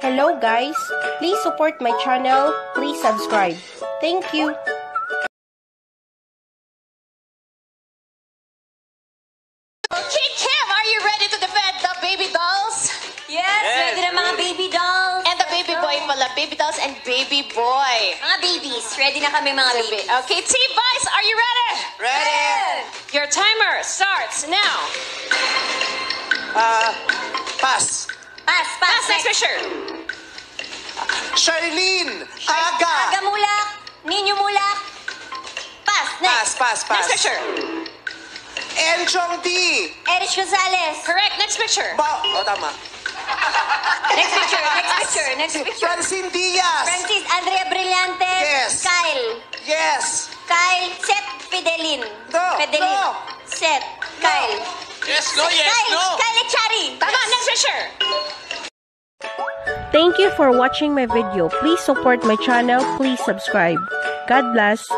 Hello guys, please support my channel, please subscribe. Thank you. Kid Kim, are you ready to defend the baby dolls? Yes, Yes, ready na mga baby dolls. And the baby boy pala, baby dolls and baby boy. Mga babies, ready na kami mga babies. Okay, Team Vice, are you ready? Ready? Your timer starts now. Ah, pass. Pass, pass, Pass next picture. Charlene, Aga Aga. Mulak, Ninyo Mulak. Pass, Pass, next. pass, pass. Next picture. Enchong T. Erich Gonzalez. Correct, next picture. Ba oh, tama. Next picture, next picture, next picture. Francine Diaz. Francis, Andrea Brillantes. Yes. Kyle. Yes. Kyle, Seth Fidelin. No, Fidelin. no. Seth, Kyle. Yes, no, Kyle, Kyle Echari. Tama. Thank you for watching my video. Please support my channel, please subscribe. God bless.